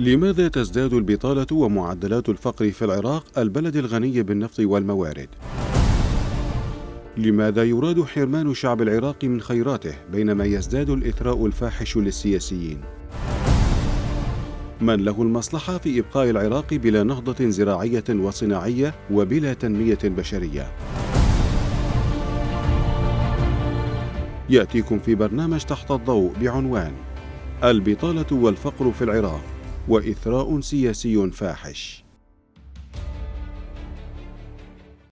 لماذا تزداد البطالة ومعدلات الفقر في العراق البلد الغني بالنفط والموارد؟ لماذا يراد حرمان الشعب العراقي من خيراته بينما يزداد الإثراء الفاحش للسياسيين؟ من له المصلحة في إبقاء العراق بلا نهضة زراعية وصناعية وبلا تنمية بشرية؟ يأتيكم في برنامج تحت الضوء بعنوان البطالة والفقر في العراق وإثراء سياسي فاحش.